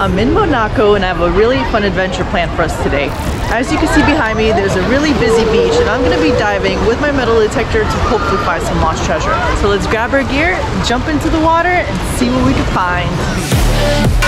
I'm in Monaco and I have a really fun adventure planned for us today. As you can see behind me, there's a really busy beach and I'm gonna be diving with my metal detector to hopefully find some lost treasure. So let's grab our gear, jump into the water and see what we can find.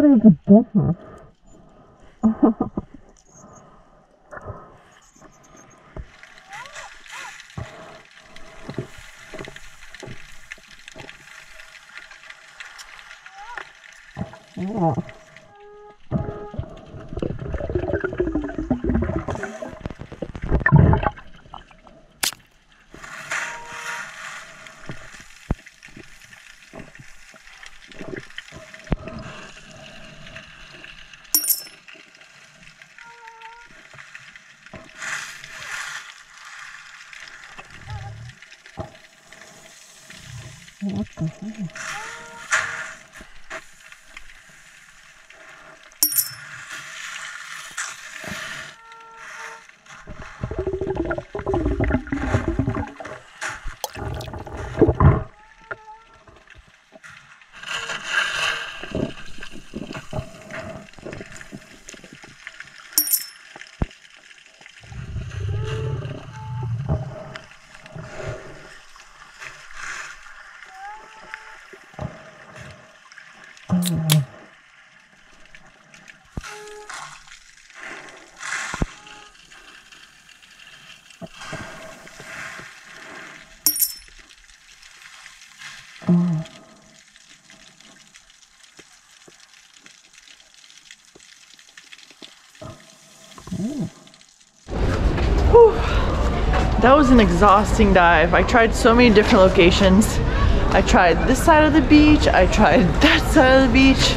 literally the business. Mm-hmm. That was an exhausting dive. I tried so many different locations. I tried this side of the beach, I tried that side of the beach.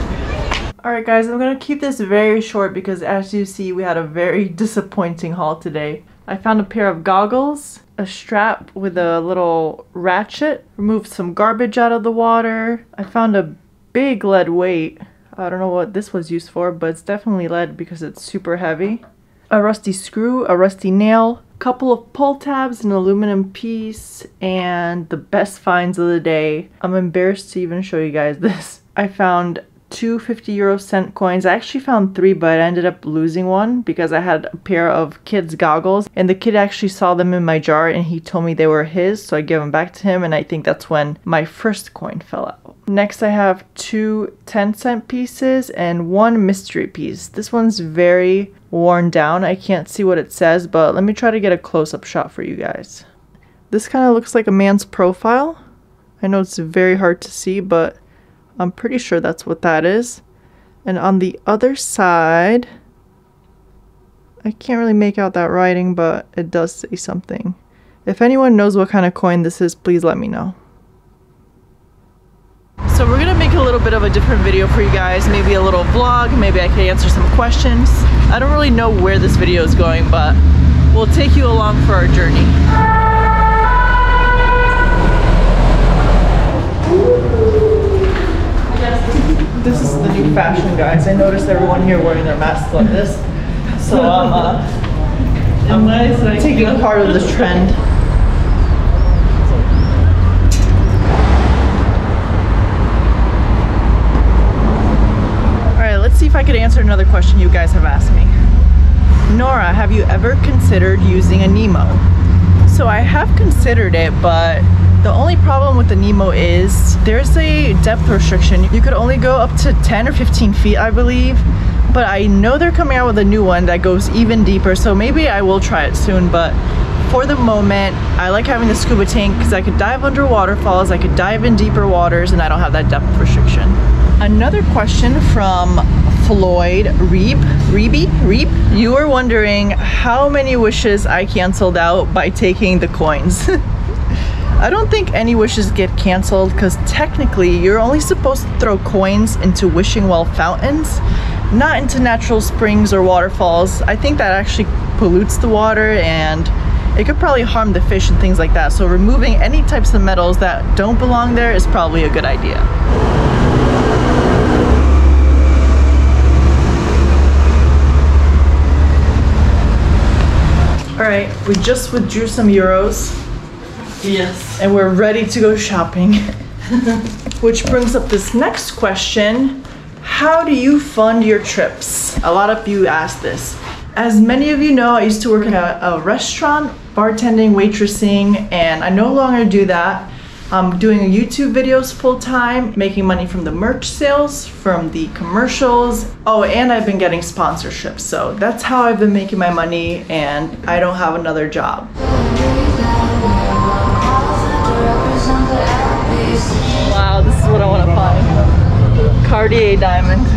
Alright guys, I'm gonna keep this very short because as you see, we had a very disappointing haul today. I found a pair of goggles, a strap with a little ratchet, removed some garbage out of the water. I found a big lead weight. I don't know what this was used for, but it's definitely lead because it's super heavy. A rusty screw, a rusty nail, couple of pull tabs, an aluminum piece, and the best finds of the day. I'm embarrassed to even show you guys this. I found two 50 euro cent coins. I actually found three, but I ended up losing one because I had a pair of kids goggles and the kid actually saw them in my jar and he told me they were his. So I gave them back to him and I think that's when my first coin fell out. Next I have two 10 cent pieces and one mystery piece. This one's very worn down. I can't see what it says, but let me try to get a close-up shot for you guys. This kind of looks like a man's profile. I know it's very hard to see, but I'm pretty sure that's what that is. And on the other side, I can't really make out that writing, but it does say something. If anyone knows what kind of coin this is, please let me know. So we're gonna make a little bit of a different video for you guys, maybe a little vlog, maybe I can answer some questions. I don't really know where this video is going, but we'll take you along for our journey. This is the new fashion, guys. I noticed everyone here wearing their masks like this. So I'm, uh, I'm taking part of this trend. All right, let's see if I could answer another question you guys have asked me. Nora, have you ever considered using a Nemo? So I have considered it, but the only problem with the Nemo is there's a depth restriction. You could only go up to 10 or 15 feet, I believe. But I know they're coming out with a new one that goes even deeper, so maybe I will try it soon. But for the moment, I like having the scuba tank because I could dive under waterfalls, I could dive in deeper waters, and I don't have that depth restriction. Another question from Floyd Reeb, Reeby, Reeb. You were wondering how many wishes I canceled out by taking the coins. I don't think any wishes get canceled because technically you're only supposed to throw coins into wishing well fountains, not into natural springs or waterfalls. I think that actually pollutes the water and it could probably harm the fish and things like that. So removing any types of metals that don't belong there is probably a good idea. All right, we just withdrew some euros. Yes. and we're ready to go shopping. Which brings up this next question How do you fund your trips? A lot of you ask this. As many of you know, I used to work in a, a restaurant, bartending, waitressing, and I no longer do that. I'm doing YouTube videos full time, making money from the merch sales, from the commercials. Oh, and I've been getting sponsorships. So that's how I've been making my money, and I don't have another job. Wow, this is what I want to find. Cartier diamond.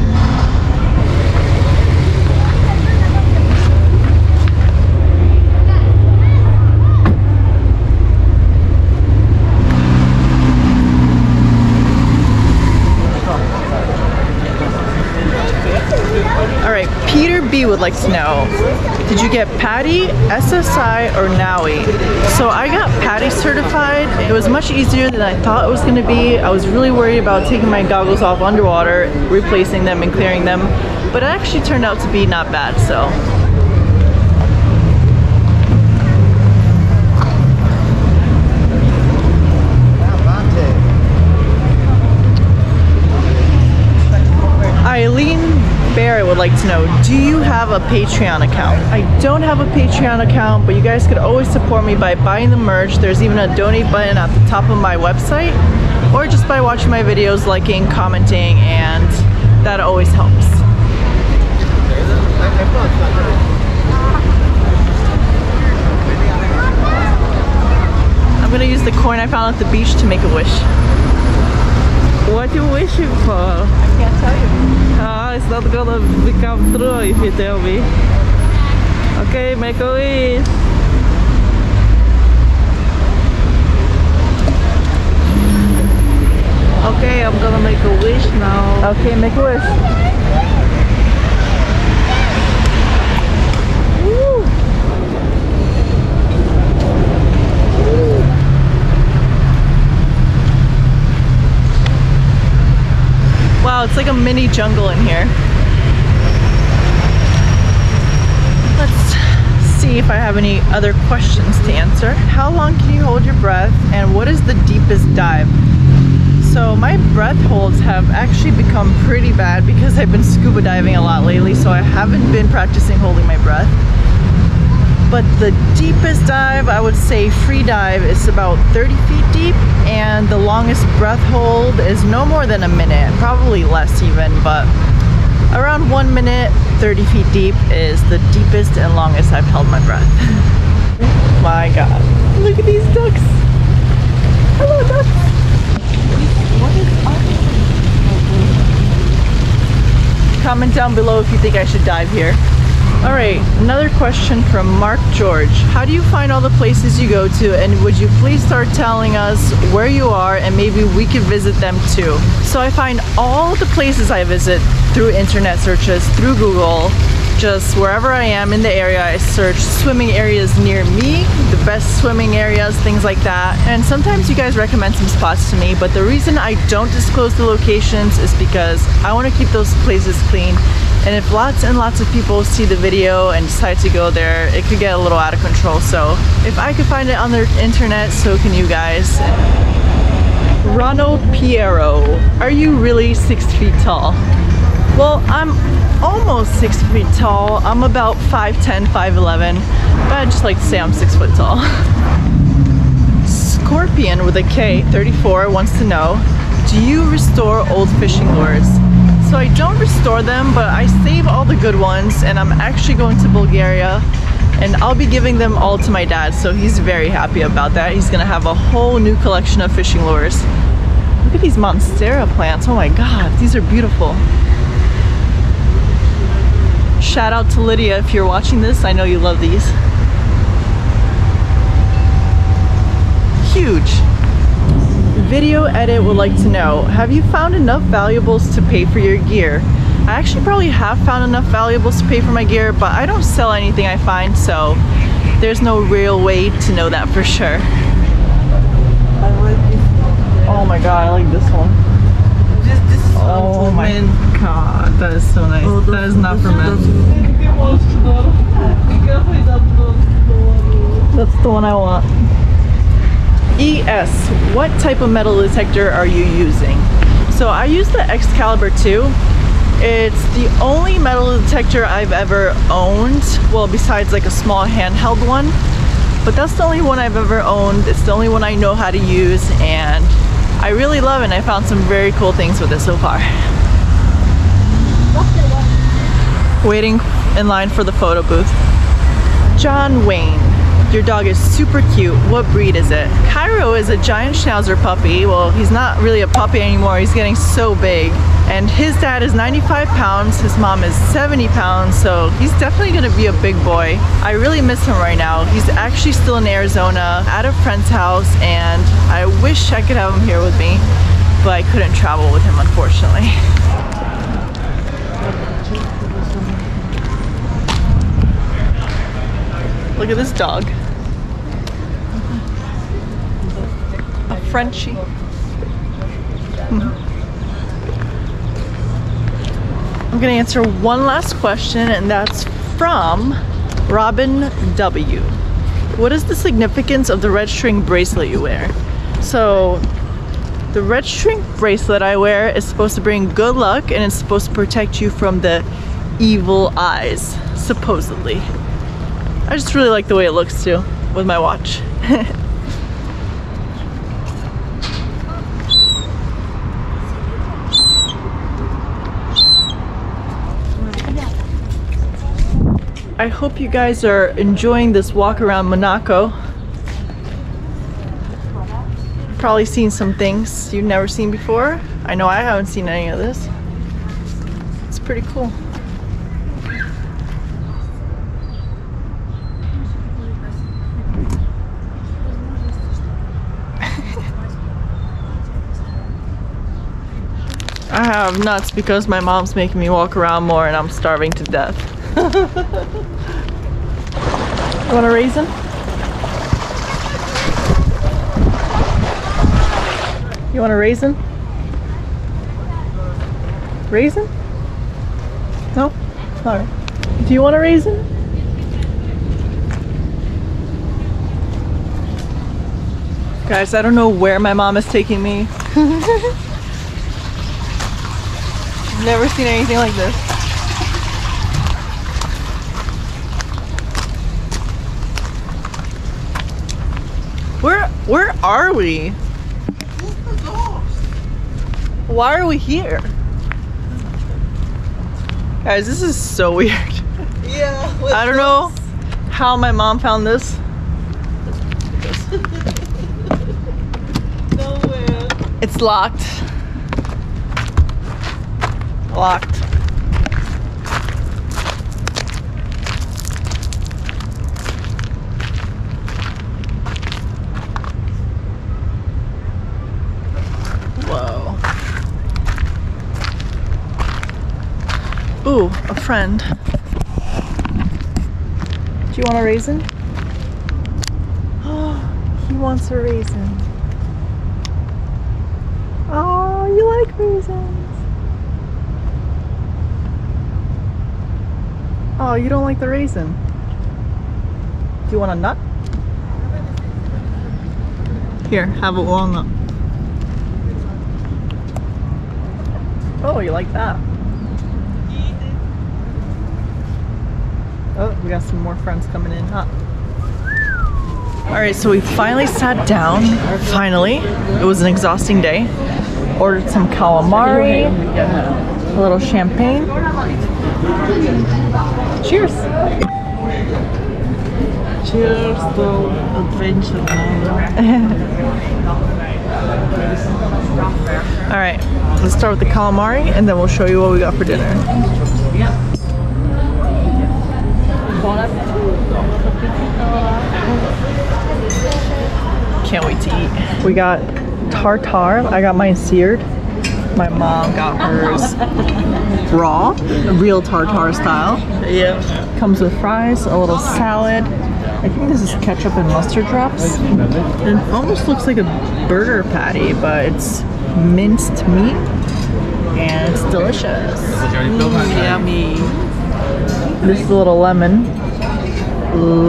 All right, Peter B would like to know, did you get PADI, SSI, or NAUI? So I got PADI certified. It was much easier than I thought it was gonna be. I was really worried about taking my goggles off underwater, replacing them and clearing them, but it actually turned out to be not bad, so. Like to know, do you have a Patreon account? I don't have a Patreon account, but you guys could always support me by buying the merch. There's even a donate button at the top of my website, or just by watching my videos, liking, commenting, and that always helps. I'm gonna use the coin I found at the beach to make a wish. What are you wishing for? I can't tell you. Ah, it's not gonna become true if you tell me. Okay, make a wish. Okay, I'm gonna make a wish now. Okay, make a wish. Wow, it's like a mini jungle in here. Let's see if I have any other questions to answer. How long can you hold your breath and what is the deepest dive? So my breath holds have actually become pretty bad because I've been scuba diving a lot lately, so I haven't been practicing holding my breath. But the deepest dive, I would say free dive, is about 30 feet deep, and the longest breath hold is no more than a minute, probably less even, but around one minute, 30 feet deep is the deepest and longest I've held my breath. my god, look at these ducks! Hello, ducks! Comment down below if you think I should dive here. All right, another question from Mark George. How do you find all the places you go to and would you please start telling us where you are and maybe we could visit them too? So I find all the places I visit through internet searches, through Google, just wherever I am in the area, I search swimming areas near me, the best swimming areas, things like that. And sometimes you guys recommend some spots to me, but the reason I don't disclose the locations is because I want to keep those places clean. And if lots and lots of people see the video and decide to go there, it could get a little out of control. So if I could find it on the internet, so can you guys. Ronald Piero, are you really six feet tall? Well, I'm almost six feet tall. I'm about 5'10", 5'11", but I just like to say I'm six foot tall. Scorpion with a K, 34, wants to know, do you restore old fishing lures? So I don't restore them, but I save all the good ones and I'm actually going to Bulgaria and I'll be giving them all to my dad so he's very happy about that. He's gonna have a whole new collection of fishing lures. Look at these Monstera plants, oh my god, these are beautiful. Shout out to Lydia if you're watching this, I know you love these. Video Edit would like to know, have you found enough valuables to pay for your gear? I actually probably have found enough valuables to pay for my gear, but I don't sell anything I find, so there's no real way to know that for sure. Oh my god, I like this one. This, this is Oh my men. god, that is so nice. Oh, that is not for men. That's the one I want. ES, what type of metal detector are you using? So I use the Excalibur 2. It's the only metal detector I've ever owned, well besides like a small handheld one, but that's the only one I've ever owned. It's the only one I know how to use and I really love it and I found some very cool things with it so far. Waiting in line for the photo booth. John Wayne. Your dog is super cute. What breed is it? Cairo is a giant schnauzer puppy. Well, he's not really a puppy anymore. He's getting so big. And his dad is 95 pounds. His mom is 70 pounds. So he's definitely gonna be a big boy. I really miss him right now. He's actually still in Arizona at a friend's house and I wish I could have him here with me, but I couldn't travel with him unfortunately. Look at this dog. A Frenchie. Mm-hmm. I'm gonna answer one last question and that's from Robin W. What is the significance of the red string bracelet you wear? So the red string bracelet I wear is supposed to bring good luck and it's supposed to protect you from the evil eyes, supposedly. I just really like the way it looks too with my watch. I hope you guys are enjoying this walk around Monaco. Probably seen some things you've never seen before. I know I haven't seen any of this. It's pretty cool. I have nuts because my mom's making me walk around more and I'm starving to death. you want a raisin? You want a raisin? Raisin? No? Alright. Do you want a raisin? Guys, I don't know where my mom is taking me. Never seen anything like this. Where where are we? Why are we here? Guys, this is so weird. Yeah. I don't know how my mom found this. Nowhere. It's locked. Locked. Whoa. Ooh, a friend. Do you want a raisin? Oh, he wants a raisin. Oh, you like raisins? Oh, you don't like the raisin? Do you want a nut? Here, have a walnut. Oh, you like that? Oh, we got some more friends coming in, huh? All right, so we finally sat down, finally. It was an exhausting day. Ordered some calamari, a little champagne. Cheers. Cheers to adventure. All right, let's start with the calamari, and then we'll show you what we got for dinner. Can't wait to eat. We got tartar. I got mine seared. My mom got hers raw, real tartar style. Yeah. Comes with fries, a little salad. I think this is ketchup and mustard drops. It almost looks like a burger patty, but it's minced meat and it's delicious. Yummy. This is a little lemon,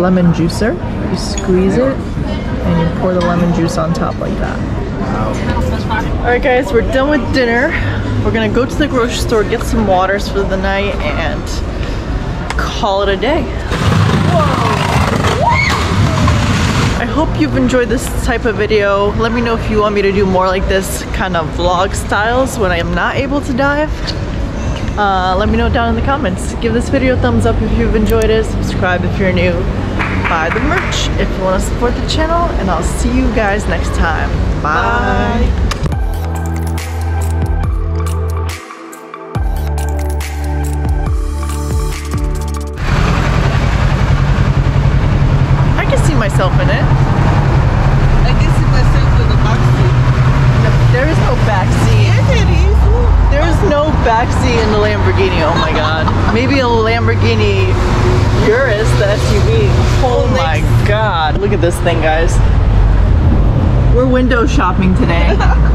lemon juicer. You squeeze it and you pour the lemon juice on top like that. Alright guys, we're done with dinner. We're gonna go to the grocery store, get some waters for the night, and call it a day. I hope you've enjoyed this type of video. Let me know if you want me to do more like this kind of vlog styles when I am not able to dive. Uh, let me know down in the comments. Give this video a thumbs up if you've enjoyed it. Subscribe if you're new. Buy the merch if you want to support the channel. And I'll see you guys next time. Bye. I can see myself in it. I can see myself in the backseat. There is no backseat. Yes, it is. There is no backseat in the Lamborghini. Oh my god. Maybe a Lamborghini Urus, the SUV. Oh my god. Look at this thing, guys. We're window shopping today.